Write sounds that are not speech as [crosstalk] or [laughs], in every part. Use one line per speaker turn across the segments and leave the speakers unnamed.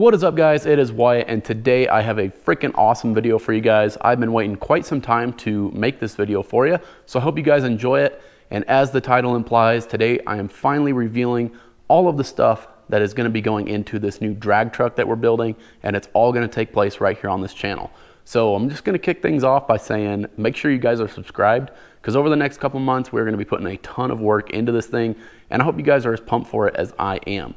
What is up guys, it is Wyatt and today I have a freaking awesome video for you guys. I've been waiting quite some time to make this video for you, so I hope you guys enjoy it. And as the title implies, today I am finally revealing all of the stuff that is gonna be going into this new drag truck that we're building, and it's all gonna take place right here on this channel. So I'm just gonna kick things off by saying, make sure you guys are subscribed, because over the next couple months, we're gonna be putting a ton of work into this thing, and I hope you guys are as pumped for it as I am.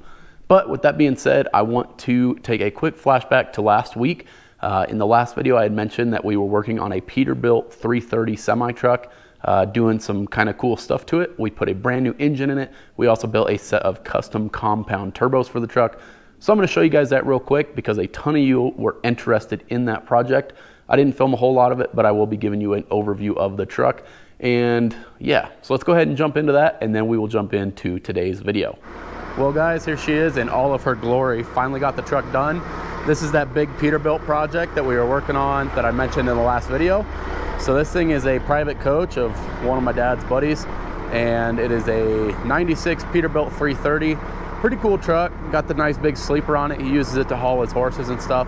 But with that being said, I want to take a quick flashback to last week. Uh, in the last video, I had mentioned that we were working on a Peterbilt 330 semi truck, uh, doing some kind of cool stuff to it. We put a brand new engine in it. We also built a set of custom compound turbos for the truck. So I'm going to show you guys that real quick because a ton of you were interested in that project. I didn't film a whole lot of it, but I will be giving you an overview of the truck. And yeah, so let's go ahead and jump into that and then we will jump into today's video. Well guys, here she is in all of her glory. Finally got the truck done. This is that big Peterbilt project that we were working on that I mentioned in the last video. So this thing is a private coach of one of my dad's buddies and it is a 96 Peterbilt 330. Pretty cool truck, got the nice big sleeper on it. He uses it to haul his horses and stuff.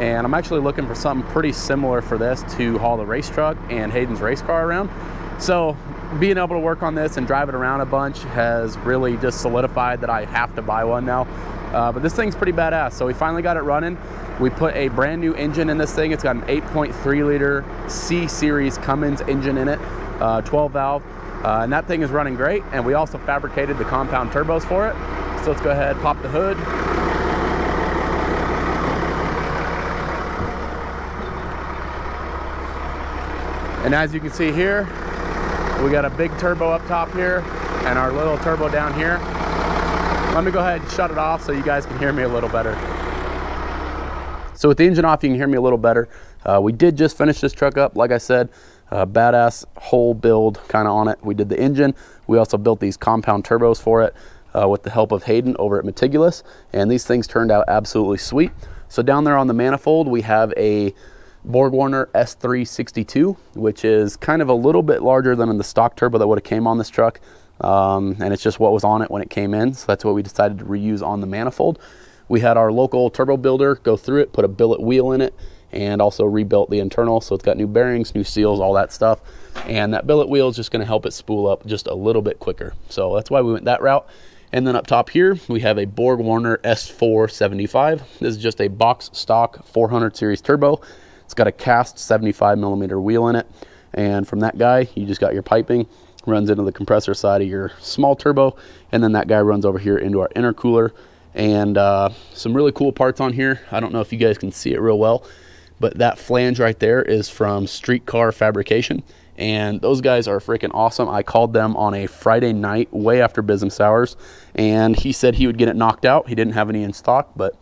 And I'm actually looking for something pretty similar for this to haul the race truck and Hayden's race car around. So being able to work on this and drive it around a bunch has really just solidified that I have to buy one now. Uh, but this thing's pretty badass. So we finally got it running. We put a brand new engine in this thing. It's got an 8.3 liter C series Cummins engine in it, uh, 12 valve. Uh, and that thing is running great. And we also fabricated the compound turbos for it. So let's go ahead, pop the hood. And as you can see here, we got a big turbo up top here and our little turbo down here. Let me go ahead and shut it off so you guys can hear me a little better. So with the engine off, you can hear me a little better. Uh, we did just finish this truck up. Like I said, uh, badass whole build kind of on it. We did the engine. We also built these compound turbos for it uh, with the help of Hayden over at Meticulous. And these things turned out absolutely sweet. So down there on the manifold, we have a BorgWarner S362, which is kind of a little bit larger than the stock turbo that would have came on this truck. Um, and it's just what was on it when it came in. So that's what we decided to reuse on the manifold. We had our local turbo builder go through it, put a billet wheel in it, and also rebuilt the internal. So it's got new bearings, new seals, all that stuff. And that billet wheel is just gonna help it spool up just a little bit quicker. So that's why we went that route. And then up top here, we have a BorgWarner S475. This is just a box stock 400 series turbo. It's got a cast 75 millimeter wheel in it. And from that guy, you just got your piping, runs into the compressor side of your small turbo. And then that guy runs over here into our intercooler. And uh, some really cool parts on here. I don't know if you guys can see it real well, but that flange right there is from Streetcar Fabrication. And those guys are freaking awesome. I called them on a Friday night, way after business hours, and he said he would get it knocked out. He didn't have any in stock, but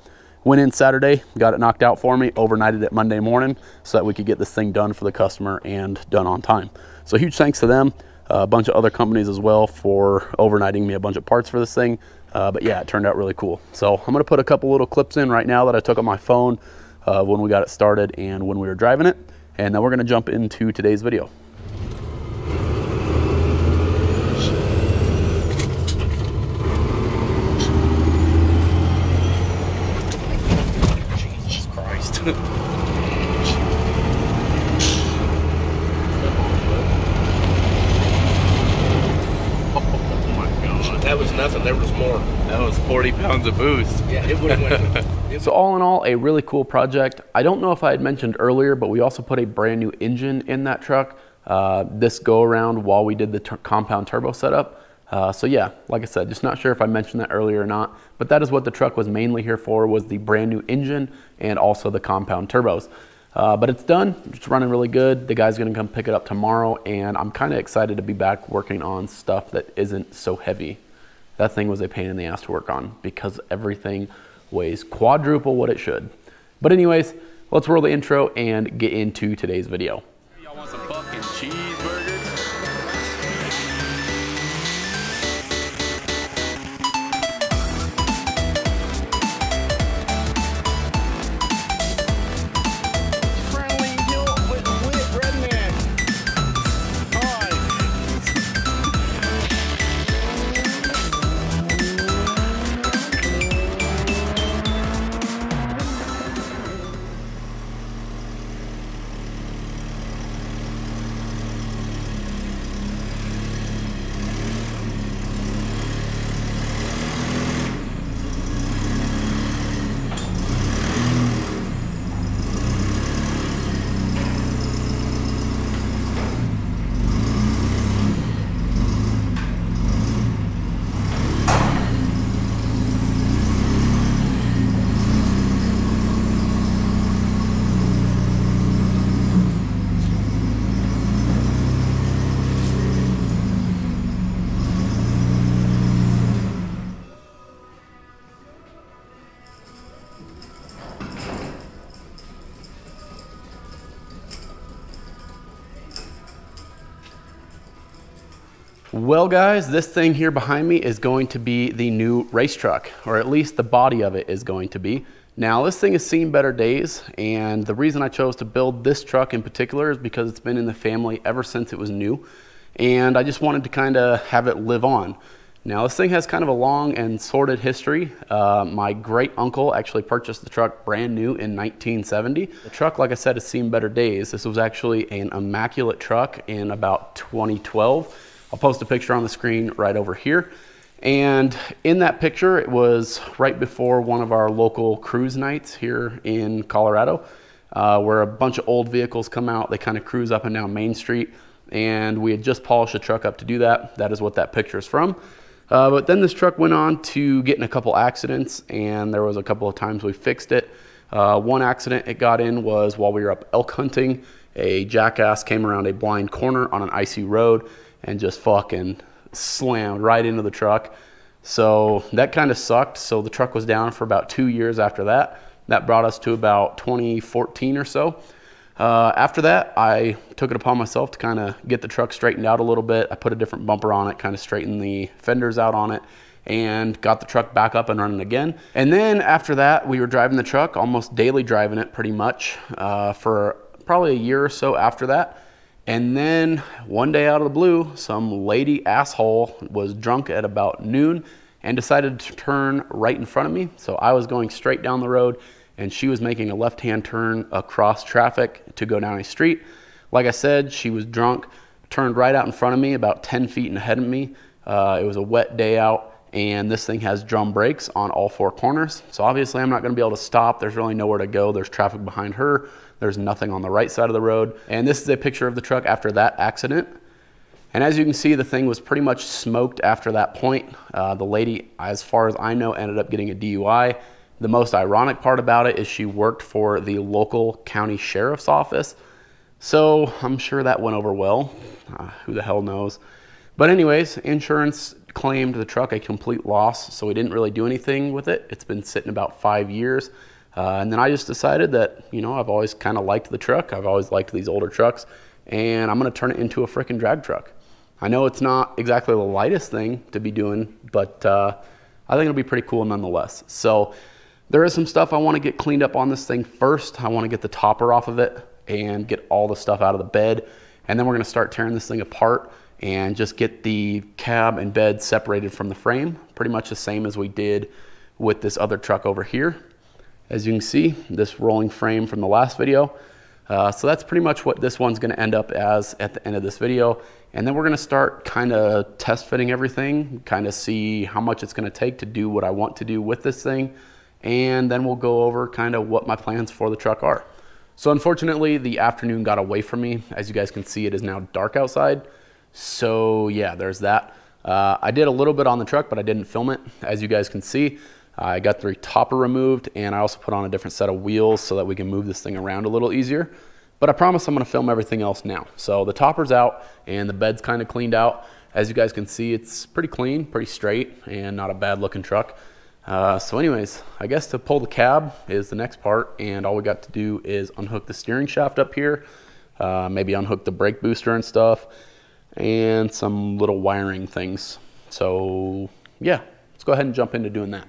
Went in Saturday, got it knocked out for me, overnighted it Monday morning so that we could get this thing done for the customer and done on time. So huge thanks to them, uh, a bunch of other companies as well for overnighting me a bunch of parts for this thing. Uh, but yeah, it turned out really cool. So I'm gonna put a couple little clips in right now that I took on my phone uh, when we got it started and when we were driving it. And then we're gonna jump into today's video.
That was. There was more.
That was 40 pounds of boost.
Yeah, it would have went. [laughs]
so all in all, a really cool project. I don't know if I had mentioned earlier, but we also put a brand new engine in that truck uh, this go around while we did the compound turbo setup. Uh, so yeah, like I said, just not sure if I mentioned that earlier or not, but that is what the truck was mainly here for, was the brand new engine and also the compound turbos. Uh, but it's done, it's running really good. The guy's gonna come pick it up tomorrow and I'm kinda excited to be back working on stuff that isn't so heavy that thing was a pain in the ass to work on because everything weighs quadruple what it should. But anyways, let's roll the intro and get into today's video. Well, guys, this thing here behind me is going to be the new race truck, or at least the body of it is going to be. Now, this thing has seen better days, and the reason I chose to build this truck in particular is because it's been in the family ever since it was new, and I just wanted to kind of have it live on. Now, this thing has kind of a long and sordid history. Uh, my great uncle actually purchased the truck brand new in 1970. The truck, like I said, has seen better days. This was actually an immaculate truck in about 2012. I'll post a picture on the screen right over here. And in that picture, it was right before one of our local cruise nights here in Colorado, uh, where a bunch of old vehicles come out. They kind of cruise up and down Main Street. And we had just polished the truck up to do that. That is what that picture is from. Uh, but then this truck went on to get in a couple accidents, and there was a couple of times we fixed it. Uh, one accident it got in was while we were up elk hunting. A jackass came around a blind corner on an icy road and just fucking slammed right into the truck. So that kind of sucked. So the truck was down for about two years after that. That brought us to about 2014 or so. Uh, after that, I took it upon myself to kind of get the truck straightened out a little bit. I put a different bumper on it, kind of straightened the fenders out on it, and got the truck back up and running again. And then after that, we were driving the truck, almost daily driving it pretty much uh, for probably a year or so after that. And then one day out of the blue, some lady asshole was drunk at about noon and decided to turn right in front of me. So I was going straight down the road and she was making a left hand turn across traffic to go down a street. Like I said, she was drunk, turned right out in front of me, about 10 feet ahead of me. Uh, it was a wet day out, and this thing has drum brakes on all four corners. So obviously, I'm not going to be able to stop. There's really nowhere to go. There's traffic behind her. There's nothing on the right side of the road. And this is a picture of the truck after that accident. And as you can see, the thing was pretty much smoked after that point. Uh, the lady, as far as I know, ended up getting a DUI. The most ironic part about it is she worked for the local county sheriff's office. So I'm sure that went over well. Uh, who the hell knows? But, anyways, insurance claimed the truck a complete loss, so we didn't really do anything with it. It's been sitting about five years. Uh, and then I just decided that, you know, I've always kind of liked the truck. I've always liked these older trucks, and I'm going to turn it into a freaking drag truck. I know it's not exactly the lightest thing to be doing, but uh, I think it'll be pretty cool nonetheless. So there is some stuff I want to get cleaned up on this thing first. I want to get the topper off of it and get all the stuff out of the bed. And then we're going to start tearing this thing apart and just get the cab and bed separated from the frame, pretty much the same as we did with this other truck over here. As you can see, this rolling frame from the last video. Uh, so that's pretty much what this one's gonna end up as at the end of this video. And then we're gonna start kind of test fitting everything, kind of see how much it's gonna take to do what I want to do with this thing. And then we'll go over kind of what my plans for the truck are. So unfortunately, the afternoon got away from me. As you guys can see, it is now dark outside. So yeah, there's that. Uh, I did a little bit on the truck, but I didn't film it. As you guys can see, I got the topper removed and I also put on a different set of wheels so that we can move this thing around a little easier. But I promise I'm gonna film everything else now. So the topper's out and the bed's kind of cleaned out. As you guys can see, it's pretty clean, pretty straight, and not a bad looking truck. Uh, so anyways, I guess to pull the cab is the next part, and all we got to do is unhook the steering shaft up here, uh, maybe unhook the brake booster and stuff, and some little wiring things. So yeah, let's go ahead and jump into doing that.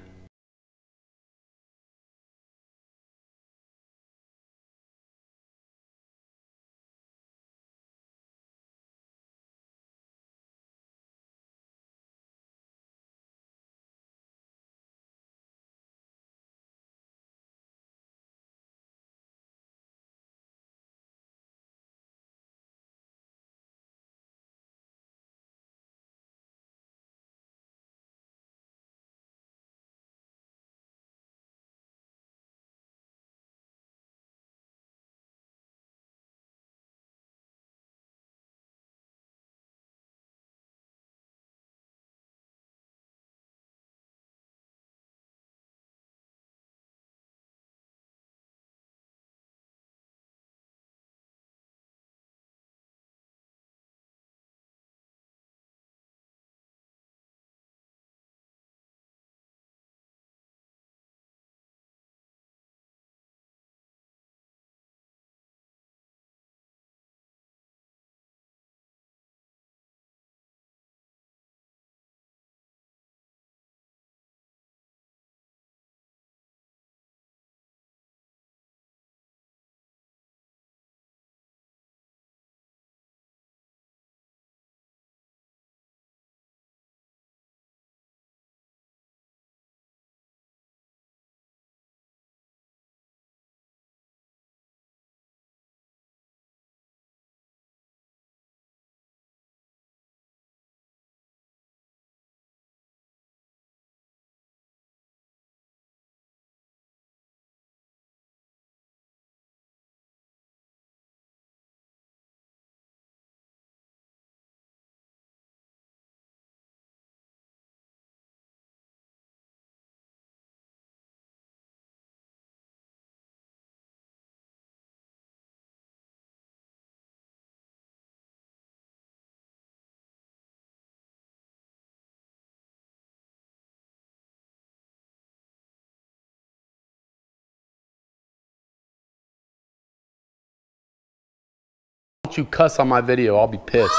Don't you cuss on my video. I'll be pissed.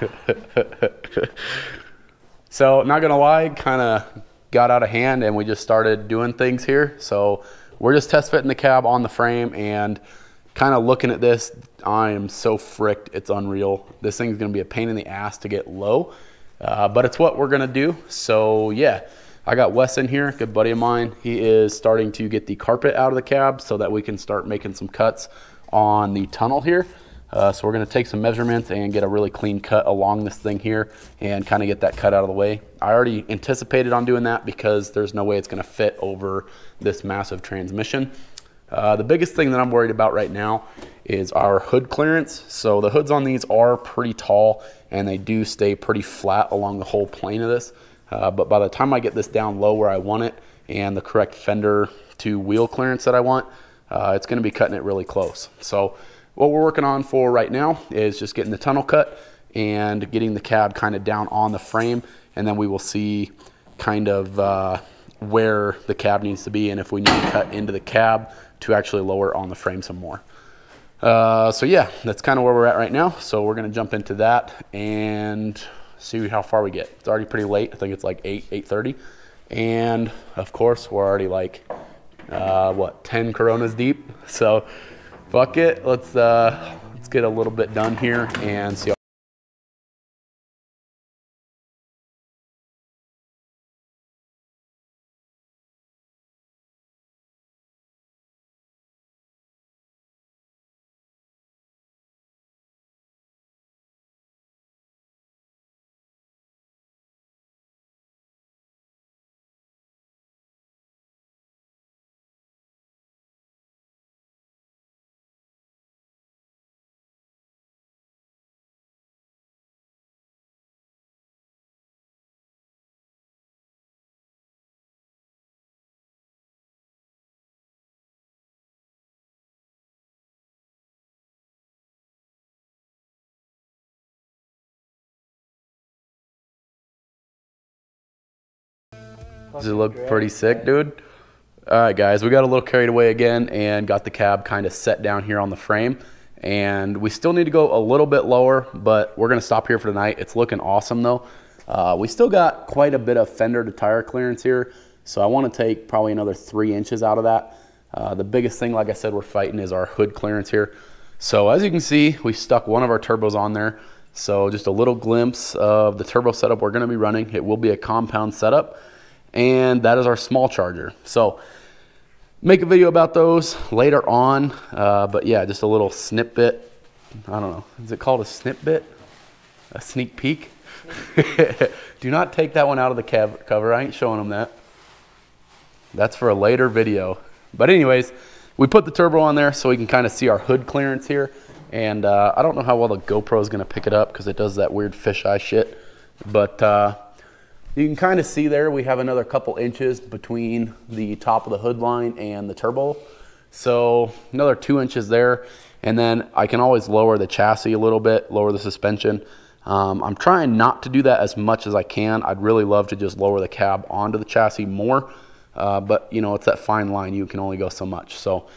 [laughs] so not gonna lie, kind of got out of hand and we just started doing things here. So we're just test fitting the cab on the frame and kind of looking at this. I am so fricked, it's unreal. This thing's gonna be a pain in the ass to get low, uh, but it's what we're gonna do. So yeah, I got Wes in here, good buddy of mine. He is starting to get the carpet out of the cab so that we can start making some cuts on the tunnel here. Uh, so we're gonna take some measurements and get a really clean cut along this thing here and kind of get that cut out of the way. I already anticipated on doing that because there's no way it's gonna fit over this massive transmission. Uh, the biggest thing that I'm worried about right now is our hood clearance. So the hoods on these are pretty tall and they do stay pretty flat along the whole plane of this. Uh, but by the time I get this down low where I want it and the correct fender to wheel clearance that I want, uh, it's gonna be cutting it really close. So what we're working on for right now is just getting the tunnel cut and getting the cab kind of down on the frame and then we will see kind of uh, where the cab needs to be and if we need to cut into the cab to actually lower on the frame some more. Uh, so yeah, that's kind of where we're at right now. So we're gonna jump into that and see how far we get. It's already pretty late. I think it's like 8, 8.30. And of course, we're already like, uh, what, 10 Coronas deep. So fuck it. Let's, uh, let's get a little bit done here and see Does it look pretty sick, dude? All right, guys, we got a little carried away again and got the cab kind of set down here on the frame. And we still need to go a little bit lower, but we're gonna stop here for tonight. It's looking awesome though. Uh, we still got quite a bit of fender to tire clearance here. So I wanna take probably another three inches out of that. Uh, the biggest thing, like I said, we're fighting is our hood clearance here. So as you can see, we stuck one of our turbos on there. So just a little glimpse of the turbo setup we're gonna be running. It will be a compound setup and that is our small charger. So make a video about those later on, uh, but yeah, just a little snippet. I don't know, is it called a snippet? A sneak peek? [laughs] Do not take that one out of the cover. I ain't showing them that. That's for a later video. But anyways, we put the turbo on there so we can kind of see our hood clearance here. And uh, I don't know how well the GoPro is going to pick it up because it does that weird fisheye shit. But uh, you can kind of see there we have another couple inches between the top of the hood line and the turbo. So another two inches there. And then I can always lower the chassis a little bit, lower the suspension. Um, I'm trying not to do that as much as I can. I'd really love to just lower the cab onto the chassis more. Uh, but you know, it's that fine line. You can only go so much. So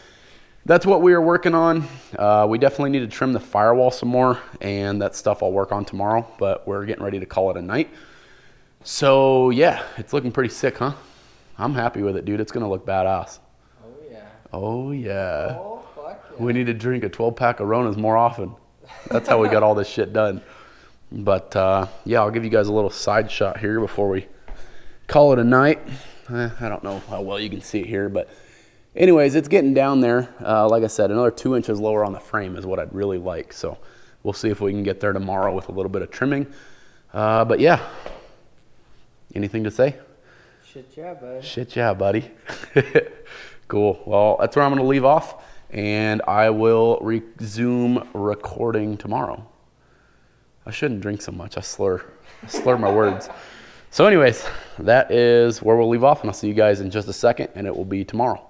that's what we are working on. Uh, we definitely need to trim the firewall some more and that stuff I'll work on tomorrow, but we're getting ready to call it a night. So yeah, it's looking pretty sick, huh? I'm happy with it, dude. It's gonna look badass.
Oh yeah.
Oh yeah.
Oh fuck yeah.
We need to drink a 12 pack of Ronas more often. That's how we got all this shit done. But uh, yeah, I'll give you guys a little side shot here before we call it a night. Eh, I don't know how well you can see it here, but anyways, it's getting down there. Uh, like I said, another two inches lower on the frame is what I'd really like. So we'll see if we can get there tomorrow with a little bit of trimming. Uh, but yeah, Anything to say?
Shit yeah, buddy.
Shit yeah, buddy. [laughs] cool. Well, that's where I'm going to leave off, and I will resume recording tomorrow. I shouldn't drink so much. I slur, I slur my words. [laughs] So, anyways, that is where we'll leave off, and I'll see you guys in just a second, and it will be tomorrow.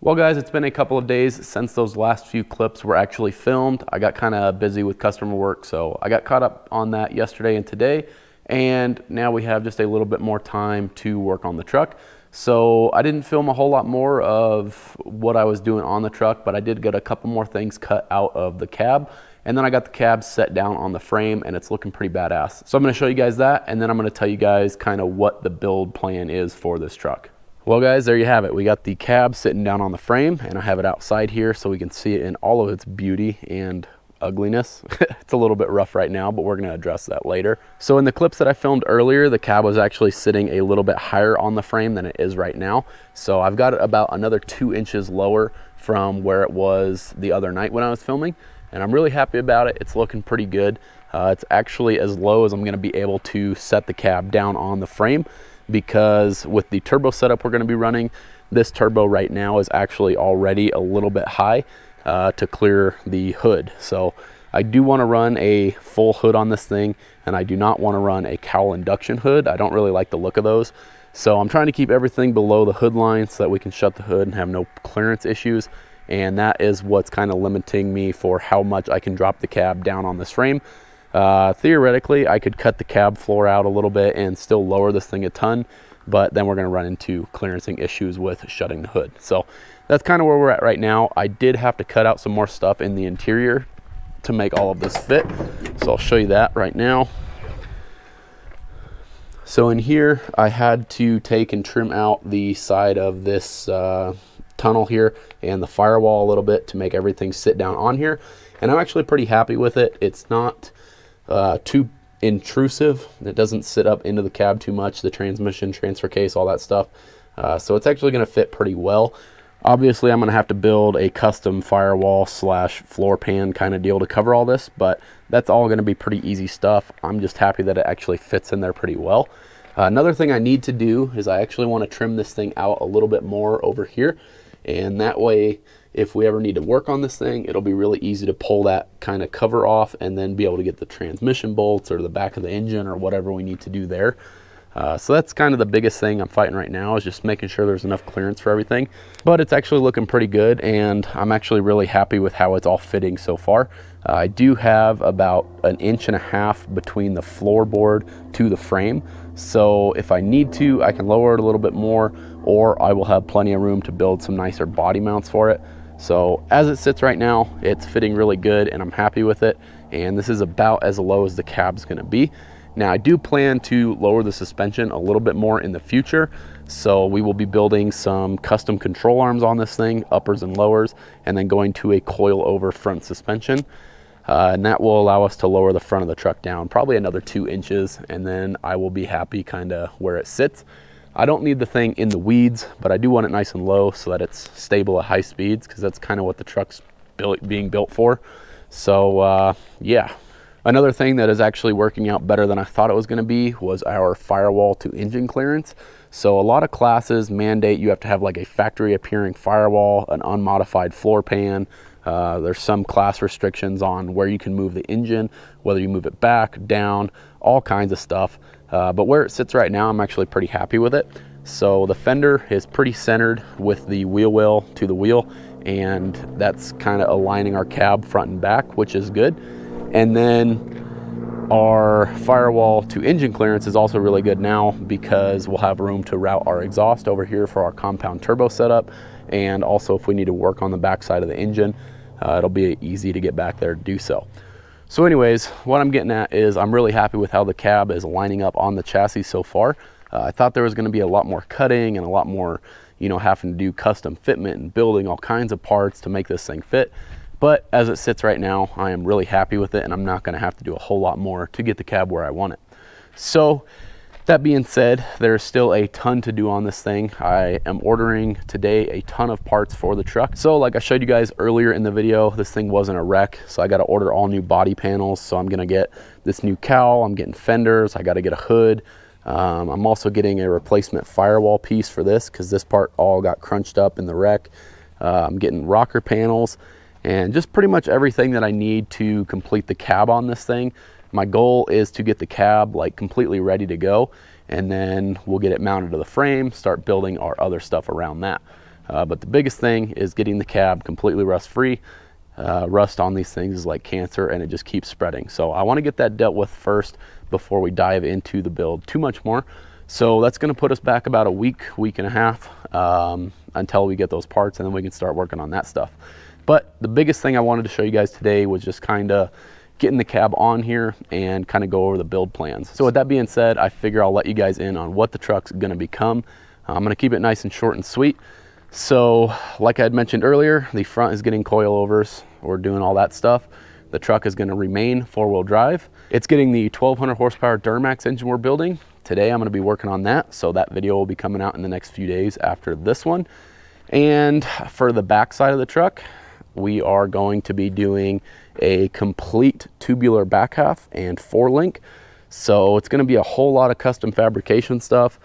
Well, guys, it's been a couple of days since those last few clips were actually filmed. I got kind of busy with customer work, so I got caught up on that yesterday and today. And now we have just a little bit more time to work on the truck. So I didn't film a whole lot more of what I was doing on the truck, but I did get a couple more things cut out of the cab. And then I got the cab set down on the frame and it's looking pretty badass. So I'm gonna show you guys that and then I'm gonna tell you guys kind of what the build plan is for this truck. Well guys, there you have it. We got the cab sitting down on the frame and I have it outside here so we can see it in all of its beauty and ugliness. [laughs] it's a little bit rough right now, but we're gonna address that later. So in the clips that I filmed earlier, the cab was actually sitting a little bit higher on the frame than it is right now. So I've got it about another two inches lower from where it was the other night when I was filming. And I'm really happy about it. It's looking pretty good. Uh, it's actually as low as I'm gonna be able to set the cab down on the frame because with the turbo setup we're gonna be running, this turbo right now is actually already a little bit high uh, to clear the hood. So I do want to run a full hood on this thing and I do not want to run a cowl induction hood. I don't really like the look of those. So I'm trying to keep everything below the hood line so that we can shut the hood and have no clearance issues. And that is what's kind of limiting me for how much I can drop the cab down on this frame. Uh, theoretically, I could cut the cab floor out a little bit and still lower this thing a ton, but then we're gonna run into clearancing issues with shutting the hood. So that's kind of where we're at right now. I did have to cut out some more stuff in the interior to make all of this fit. So I'll show you that right now. So in here, I had to take and trim out the side of this uh, tunnel here and the firewall a little bit to make everything sit down on here. And I'm actually pretty happy with it. It's not uh, too intrusive. It doesn't sit up into the cab too much, the transmission, transfer case, all that stuff. Uh, so it's actually going to fit pretty well. Obviously, I'm going to have to build a custom firewall slash floor pan kind of deal to cover all this, but that's all going to be pretty easy stuff. I'm just happy that it actually fits in there pretty well. Uh, another thing I need to do is I actually want to trim this thing out a little bit more over here, and that way if we ever need to work on this thing, it'll be really easy to pull that kind of cover off and then be able to get the transmission bolts or the back of the engine or whatever we need to do there. Uh, so that's kind of the biggest thing I'm fighting right now is just making sure there's enough clearance for everything. But it's actually looking pretty good and I'm actually really happy with how it's all fitting so far. Uh, I do have about an inch and a half between the floorboard to the frame. So if I need to, I can lower it a little bit more or I will have plenty of room to build some nicer body mounts for it. So as it sits right now, it's fitting really good and I'm happy with it. And this is about as low as the cab's gonna be. Now I do plan to lower the suspension a little bit more in the future. So we will be building some custom control arms on this thing, uppers and lowers, and then going to a coil over front suspension. Uh, and that will allow us to lower the front of the truck down probably another two inches and then I will be happy kind of where it sits. I don't need the thing in the weeds, but I do want it nice and low so that it's stable at high speeds because that's kind of what the truck's built, being built for. So uh, yeah, Another thing that is actually working out better than I thought it was going to be was our firewall to engine clearance. So a lot of classes mandate you have to have like a factory appearing firewall, an unmodified floor pan. Uh, there's some class restrictions on where you can move the engine, whether you move it back, down, all kinds of stuff. Uh, but where it sits right now, I'm actually pretty happy with it. So the fender is pretty centered with the wheel well to the wheel, and that's kind of aligning our cab front and back, which is good. And then our firewall to engine clearance is also really good now because we'll have room to route our exhaust over here for our compound turbo setup. And also if we need to work on the backside of the engine, uh, it'll be easy to get back there to do so. So anyways, what I'm getting at is I'm really happy with how the cab is lining up on the chassis so far. Uh, I thought there was gonna be a lot more cutting and a lot more, you know, having to do custom fitment and building all kinds of parts to make this thing fit. But as it sits right now, I am really happy with it and I'm not gonna have to do a whole lot more to get the cab where I want it. So that being said, there's still a ton to do on this thing. I am ordering today a ton of parts for the truck. So like I showed you guys earlier in the video, this thing wasn't a wreck. So I gotta order all new body panels. So I'm gonna get this new cowl, I'm getting fenders, I gotta get a hood. Um, I'm also getting a replacement firewall piece for this because this part all got crunched up in the wreck. Uh, I'm getting rocker panels and just pretty much everything that I need to complete the cab on this thing. My goal is to get the cab like completely ready to go and then we'll get it mounted to the frame, start building our other stuff around that. Uh, but the biggest thing is getting the cab completely rust free. Uh, rust on these things is like cancer and it just keeps spreading. So I wanna get that dealt with first before we dive into the build too much more. So that's going to put us back about a week, week and a half um, until we get those parts and then we can start working on that stuff. But the biggest thing I wanted to show you guys today was just kind of getting the cab on here and kind of go over the build plans. So with that being said, I figure I'll let you guys in on what the truck's going to become. Uh, I'm going to keep it nice and short and sweet. So like I had mentioned earlier, the front is getting coilovers. We're doing all that stuff. The truck is going to remain four-wheel drive. It's getting the 1200 horsepower Duramax engine we're building. Today I'm going to be working on that, so that video will be coming out in the next few days after this one. And for the back side of the truck, we are going to be doing a complete tubular back half and four link. So it's going to be a whole lot of custom fabrication stuff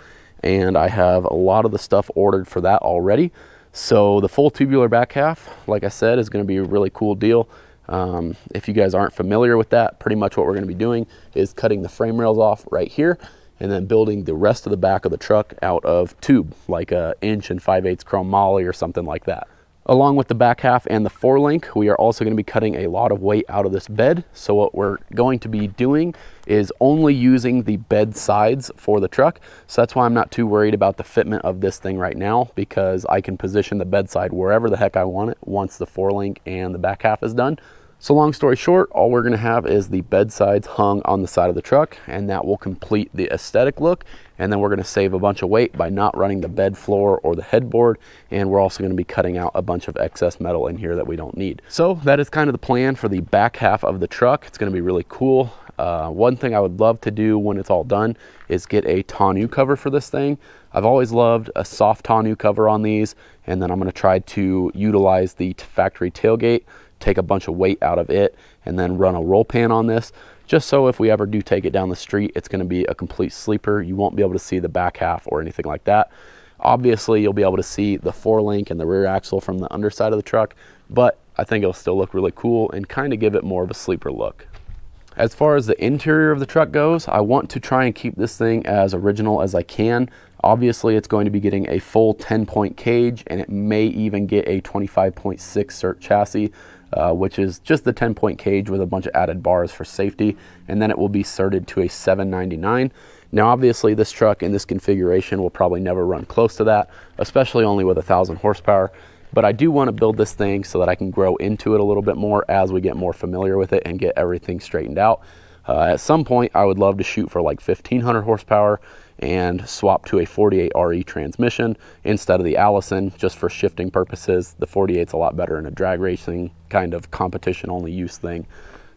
and I have a lot of the stuff ordered for that already. So the full tubular back half, like I said, is going to be a really cool deal. Um, if you guys aren't familiar with that, pretty much what we're going to be doing is cutting the frame rails off right here and then building the rest of the back of the truck out of tube, like a inch and 5 eighths chrome moly or something like that. Along with the back half and the four link, we are also going to be cutting a lot of weight out of this bed. So what we're going to be doing is only using the bed sides for the truck. So that's why I'm not too worried about the fitment of this thing right now because I can position the bed side wherever the heck I want it once the four link and the back half is done. So long story short, all we're gonna have is the bed sides hung on the side of the truck and that will complete the aesthetic look. And then we're gonna save a bunch of weight by not running the bed floor or the headboard. And we're also gonna be cutting out a bunch of excess metal in here that we don't need. So that is kind of the plan for the back half of the truck. It's gonna be really cool. Uh, one thing I would love to do when it's all done is get a tonneau cover for this thing. I've always loved a soft tonneau cover on these, and then I'm gonna try to utilize the factory tailgate take a bunch of weight out of it and then run a roll pan on this just so if we ever do take it down the street it's going to be a complete sleeper. You won't be able to see the back half or anything like that. Obviously you'll be able to see the four link and the rear axle from the underside of the truck but I think it'll still look really cool and kind of give it more of a sleeper look. As far as the interior of the truck goes, I want to try and keep this thing as original as I can. Obviously, it's going to be getting a full 10 point cage and it may even get a 25.6 CERT chassis uh, which is just the 10 point cage with a bunch of added bars for safety. And then it will be certed to a 799. Now, obviously this truck in this configuration will probably never run close to that, especially only with a thousand horsepower. But I do want to build this thing so that I can grow into it a little bit more as we get more familiar with it and get everything straightened out. Uh, at some point, I would love to shoot for like 1500 horsepower and swap to a 48 RE transmission instead of the Allison just for shifting purposes. The 48 is a lot better in a drag racing kind of competition only use thing.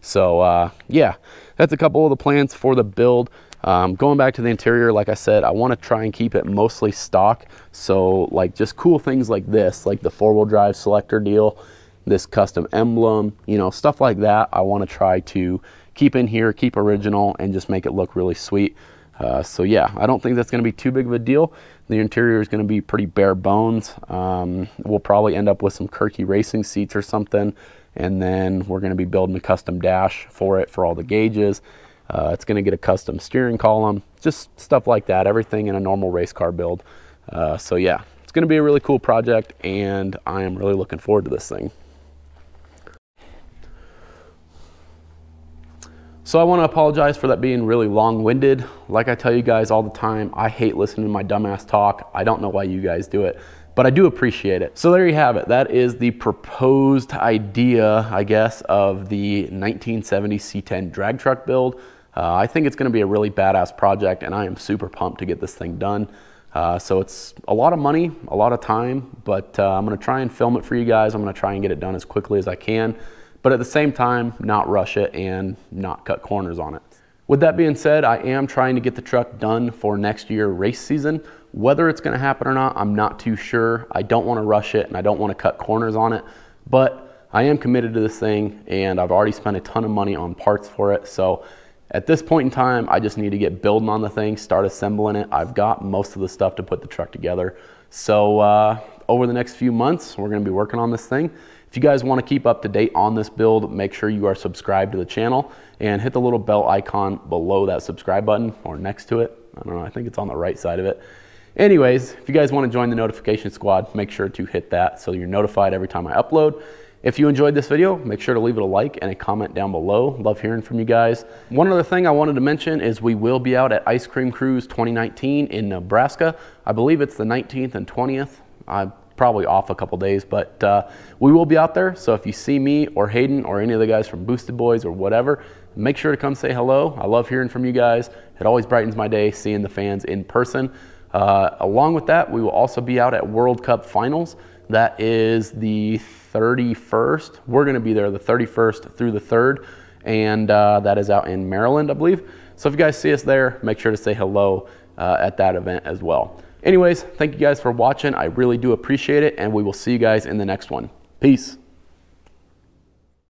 So uh, yeah, that's a couple of the plans for the build. Um, going back to the interior, like I said, I want to try and keep it mostly stock. So like just cool things like this, like the four wheel drive selector deal, this custom emblem, you know, stuff like that. I want to try to keep in here, keep original and just make it look really sweet. Uh, so yeah, I don't think that's going to be too big of a deal. The interior is going to be pretty bare bones. Um, we'll probably end up with some Kirkey racing seats or something. And then we're going to be building a custom dash for it for all the gauges. Uh, it's going to get a custom steering column, just stuff like that, everything in a normal race car build. Uh, so yeah, it's going to be a really cool project and I am really looking forward to this thing. So I want to apologize for that being really long-winded. Like I tell you guys all the time, I hate listening to my dumbass talk. I don't know why you guys do it, but I do appreciate it. So there you have it. That is the proposed idea, I guess, of the 1970 C10 drag truck build. Uh, I think it's going to be a really badass project, and I am super pumped to get this thing done. Uh, so it's a lot of money, a lot of time, but uh, I'm going to try and film it for you guys. I'm going to try and get it done as quickly as I can but at the same time, not rush it and not cut corners on it. With that being said, I am trying to get the truck done for next year race season. Whether it's gonna happen or not, I'm not too sure. I don't wanna rush it and I don't wanna cut corners on it, but I am committed to this thing and I've already spent a ton of money on parts for it. So at this point in time, I just need to get building on the thing, start assembling it. I've got most of the stuff to put the truck together. So uh, over the next few months, we're gonna be working on this thing. If you guys want to keep up to date on this build, make sure you are subscribed to the channel and hit the little bell icon below that subscribe button or next to it. I don't know, I think it's on the right side of it. Anyways, if you guys want to join the notification squad, make sure to hit that so you're notified every time I upload. If you enjoyed this video, make sure to leave it a like and a comment down below. Love hearing from you guys. One other thing I wanted to mention is we will be out at Ice Cream Cruise 2019 in Nebraska. I believe it's the 19th and 20th. I'm probably off a couple days, but uh, we will be out there. So if you see me or Hayden or any of the guys from Boosted Boys or whatever, make sure to come say hello. I love hearing from you guys. It always brightens my day seeing the fans in person. Uh, along with that, we will also be out at World Cup Finals. That is the 31st. We're going to be there the 31st through the 3rd, and uh, that is out in Maryland, I believe. So if you guys see us there, make sure to say hello uh, at that event as well. Anyways, thank you guys for watching. I really do appreciate it, and we will see you guys in the next one. Peace.